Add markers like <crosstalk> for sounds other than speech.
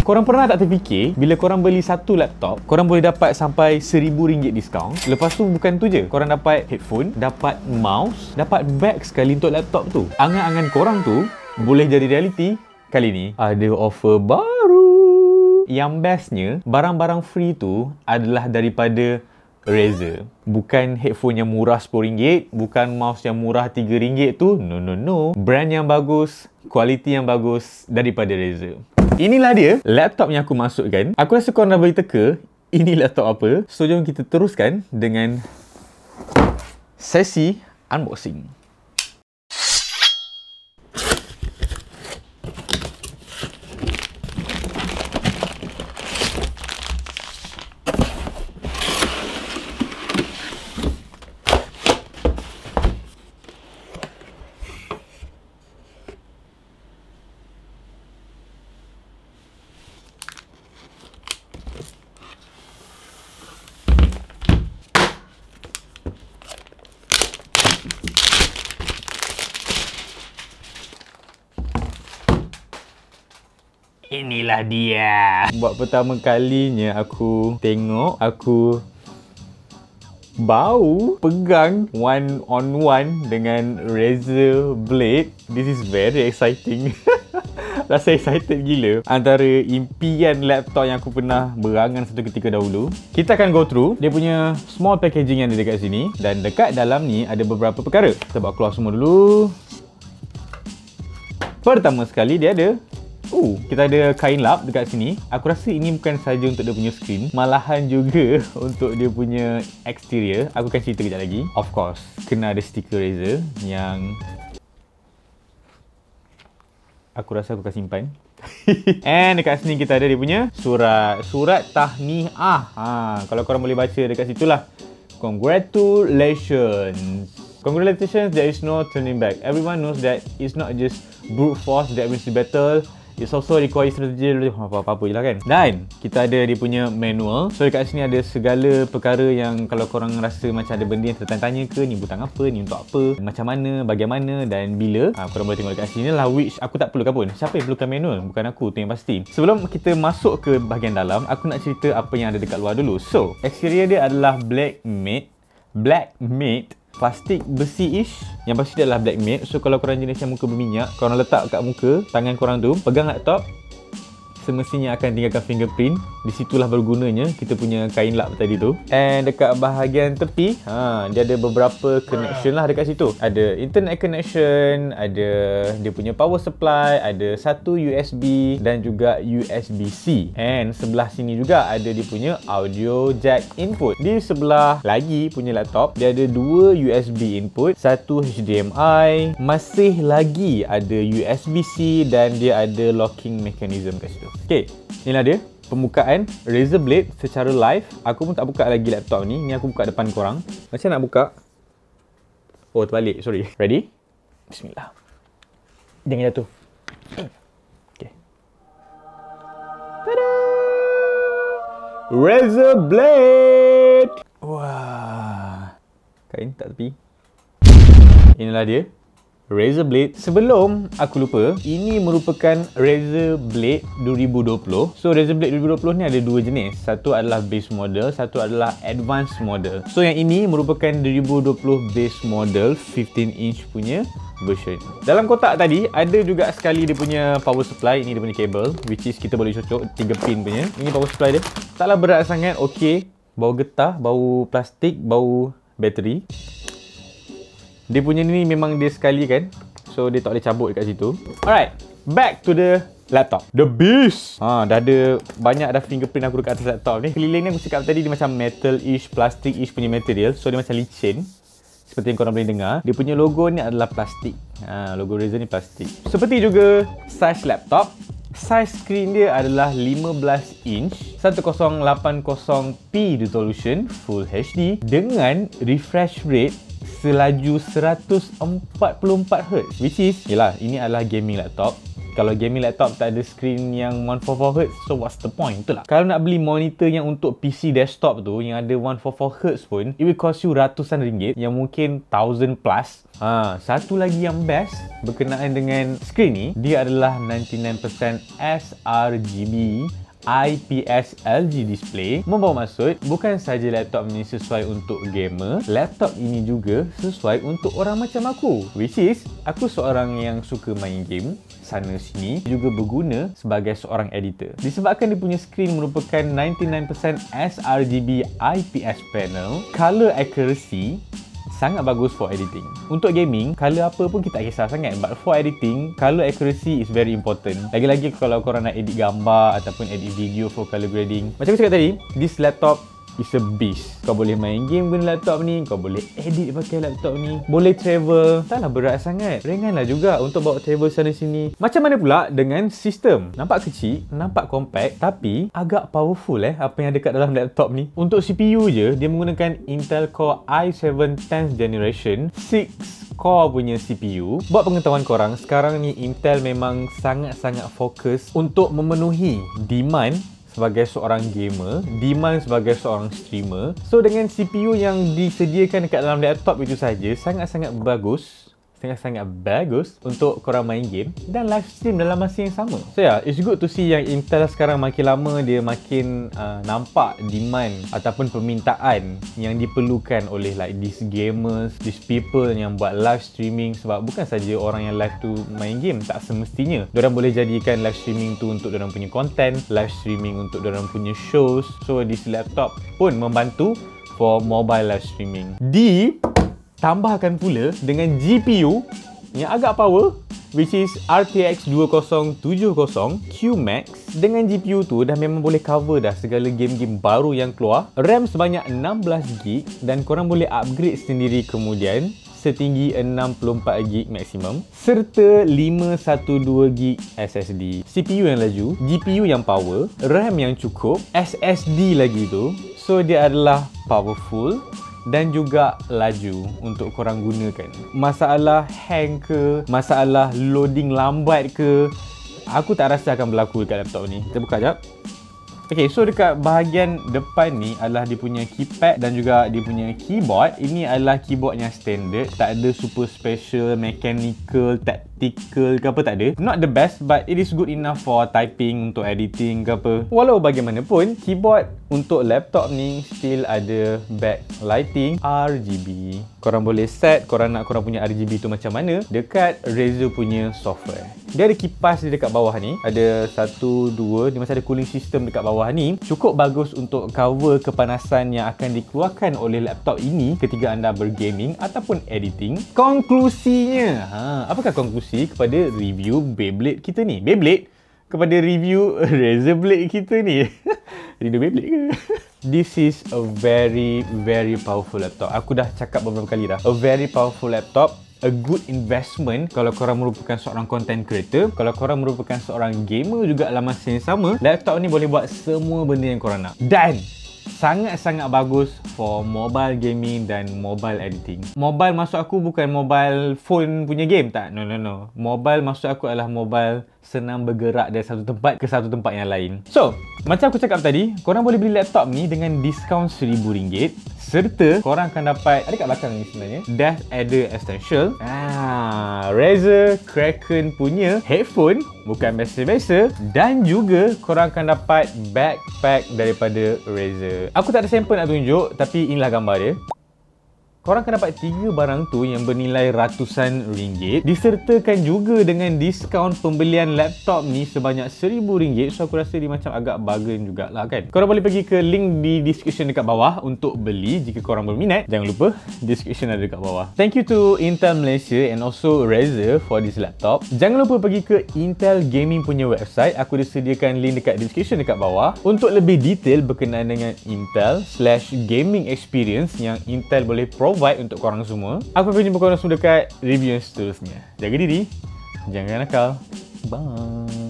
Korang pernah tak terfikir bila korang beli satu laptop, korang boleh dapat sampai RM1,000 diskaun. Lepas tu bukan tu je, korang dapat headphone, dapat mouse, dapat bag sekali untuk laptop tu. Angan-angan korang tu boleh jadi reality. Kali ni ada offer baru. Yang bestnya, barang-barang free tu adalah daripada Razer. Bukan headphone yang murah RM10, bukan mouse yang murah RM3 tu. No, no, no. Brand yang bagus, kualiti yang bagus daripada Razer. Inilah dia laptop yang aku masukkan. Aku rasa korang dah teka ini laptop apa. So, jom kita teruskan dengan sesi unboxing. Inilah dia. Buat pertama kalinya aku tengok, aku bau pegang one on one dengan Razer Blade. This is very exciting. <laughs> Rasa excited gila Antara impian laptop yang aku pernah berangan satu ketika dahulu Kita akan go through Dia punya small packaging yang ada dekat sini Dan dekat dalam ni ada beberapa perkara Kita buat keluar semua dulu Pertama sekali dia ada Uh, kita ada kain lap dekat sini. Aku rasa ini bukan saja untuk dia punya screen, malahan juga <laughs> untuk dia punya exterior. Aku akan cerita kejap lagi. Of course, kena ada stiker Razer yang aku rasa aku akan simpan. <laughs> And dekat sini kita ada dia punya surat. Surat tahniah. Ha, kalau korang boleh baca dekat situ lah. Congratulations. Congratulations, there is no turning back. Everyone knows that it's not just brute force that wins the battle. It's also require strategy apa-apa je lah kan. Dan kita ada dia punya manual. So dekat sini ada segala perkara yang Kalau korang rasa macam ada benda yang tertanya-tanya ke Ni butang apa, ni untuk apa Macam mana, bagaimana dan bila ha, Korang boleh tengok dekat sini lah Which aku tak perlukan pun. Siapa yang perlukan manual? Bukan aku, tu yang pasti. Sebelum kita masuk ke bahagian dalam Aku nak cerita apa yang ada dekat luar dulu. So, exterior dia adalah black matte Black matte plastik besi-ish yang pasti adalah black matte so kalau korang jenis yang muka berminyak korang letak kat muka tangan korang tu pegang laptop semestinya akan tinggalkan fingerprint. Di situlah bergunanya kita punya kain lap tadi tu. And dekat bahagian tepi ha dia ada beberapa connection lah dekat situ. Ada internet connection ada dia punya power supply ada satu USB dan juga USB-C and sebelah sini juga ada dia punya audio jack input. Di sebelah lagi punya laptop dia ada dua USB input satu HDMI masih lagi ada USB-C dan dia ada locking mechanism kat situ Okay, inilah dia pembukaan Razer Blade secara live. Aku pun tak buka lagi laptop ni. Ni aku buka depan korang. Macam nak buka? Oh, terbalik. Sorry. Ready? Bismillah. Jangan jatuh. Okay. Tada! Razer Blade! Wah. Kain tak tepi. Inilah dia. Razer Blade. Sebelum aku lupa, ini merupakan Razer Blade 2020. So Razer Blade 2020 ni ada dua jenis. Satu adalah base model, satu adalah advanced model. So yang ini merupakan 2020 base model 15 inch punya version. Dalam kotak tadi ada juga sekali dia punya power supply. Ini dia punya kabel which is kita boleh cocok 3 pin punya. Ini power supply dia. Taklah berat sangat. Okey. Bau getah, bau plastik, bau bateri. Dia punya ni memang dia sekali kan? So dia tak boleh cabut dekat situ. Alright Back to the laptop. The beast! Ha, Dah ada Banyak dah fingerprint aku dekat atas laptop ni. Keliling ni aku cakap tadi Dia macam metal-ish Plastic-ish punya material. So dia macam licin. Seperti yang korang boleh dengar Dia punya logo ni adalah plastik. Ha, Logo Razer ni plastik. Seperti juga Size laptop. Size screen dia adalah 15 inch 1080p resolution Full HD Dengan refresh rate selaju 144Hz which is yalah ini adalah gaming laptop Kalau gaming laptop tak ada screen yang 144Hz, so what's the point? Betul tak? Kalau nak beli monitor yang untuk PC desktop tu yang ada 144Hz pun, it will cost you ratusan ringgit yang mungkin thousand plus. Ha, satu lagi yang best berkenaan dengan screen ni, dia adalah 99% sRGB IPS LG display membawa maksud bukan saja laptop ini sesuai untuk gamer, laptop ini juga sesuai untuk orang macam aku. Which is, aku seorang yang suka main game sana sini juga berguna sebagai seorang editor. Disebabkan dia punya screen merupakan 99% sRGB IPS panel, color accuracy sangat bagus for editing. Untuk gaming, color apa pun kita tak kisah sangat. But for editing, color accuracy is very important. Lagi-lagi kalau korang nak edit gambar ataupun edit video for color grading. Macam aku cakap tadi, this laptop is a beast. Kau boleh main game guna laptop ni, kau boleh edit pakai laptop ni, boleh travel. Taklah berat sangat. Ringanlah juga untuk bawa travel sana sini. Macam mana pula dengan sistem? Nampak kecil, nampak compact tapi agak powerful eh apa yang dekat dalam laptop ni. Untuk CPU je, dia menggunakan Intel Core i7 10th generation 6 core punya CPU. Buat pengetahuan korang, sekarang ni Intel memang sangat-sangat fokus untuk memenuhi demand sebagai seorang gamer, demand sebagai seorang streamer. So dengan CPU yang disediakan dekat dalam laptop itu saja sangat-sangat bagus sangat-sangat bagus untuk korang main game dan live stream dalam masa yang sama. So yeah, it's good to see yang Intel sekarang makin lama dia makin uh, nampak demand ataupun permintaan yang diperlukan oleh like these gamers, these people yang buat live streaming sebab bukan saja orang yang live tu main game, tak semestinya. Diorang boleh jadikan live streaming tu untuk diorang punya content, live streaming untuk diorang punya shows. So this laptop pun membantu for mobile live streaming. Di tambahkan pula dengan GPU yang agak power which is RTX 2070 Q-Max. Dengan GPU tu dah memang boleh cover dah segala game-game baru yang keluar. RAM sebanyak 16GB dan korang boleh upgrade sendiri kemudian setinggi 64GB maksimum serta 512GB SSD CPU yang laju GPU yang power RAM yang cukup SSD lagi tu. So dia adalah powerful dan juga laju untuk korang gunakan. Masalah hang ke, masalah loading lambat ke, aku tak rasa akan berlaku dekat laptop ni. Kita buka jap. Okay, so dekat bahagian depan ni adalah dia punya keypad dan juga dia punya keyboard. Ini adalah keyboard yang standard. Tak ada super special, mechanical, tactical ke apa tak ada. Not the best but it is good enough for typing, untuk editing ke apa. Walau bagaimanapun, keyboard untuk laptop ni still ada backlighting RGB. Korang boleh set korang nak korang punya RGB tu macam mana dekat Razer punya software. Dia ada kipas di dekat bawah ni. Ada satu, dua. Dia masih ada cooling system dekat bawah ni. Cukup bagus untuk cover kepanasan yang akan dikeluarkan oleh laptop ini ketika anda bergaming ataupun editing. Konklusinya. Ha, apakah konklusi kepada review Beyblade kita ni? Beyblade? Kepada review <laughs> Razer Blade kita ni. <laughs> Rindu Beyblade ke? <laughs> This is a very, very powerful laptop. Aku dah cakap beberapa kali dah. A very powerful laptop a good investment kalau korang merupakan seorang content creator kalau korang merupakan seorang gamer juga dalam masa yang sama laptop ni boleh buat semua benda yang korang nak dan sangat-sangat bagus for mobile gaming dan mobile editing. Mobile maksud aku bukan mobile phone punya game tak. No no no. Mobile maksud aku adalah mobile senang bergerak dari satu tempat ke satu tempat yang lain. So, macam aku cakap tadi, korang boleh beli laptop ni dengan diskaun RM1,000 serta korang akan dapat, ada kat belakang ni sebenarnya, Death Adder Essential. Ah, Razer Kraken punya headphone, bukan biasa-biasa. Dan juga korang akan dapat backpack daripada Razer. Aku tak ada sampel nak tunjuk, tapi inilah gambar dia korang akan dapat tiga barang tu yang bernilai ratusan ringgit disertakan juga dengan diskaun pembelian laptop ni sebanyak seribu ringgit. So aku rasa dia macam agak bargain jugalah kan? Korang boleh pergi ke link di description dekat bawah untuk beli jika korang berminat. Jangan lupa description ada dekat bawah. Thank you to Intel Malaysia and also Razer for this laptop. Jangan lupa pergi ke Intel Gaming punya website. Aku disediakan link dekat description dekat bawah. Untuk lebih detail berkenaan dengan Intel slash gaming experience yang Intel boleh provide provide untuk korang semua. Aku akan jumpa korang semua dekat review yang seterusnya. Jaga diri, jangan nakal. Bye.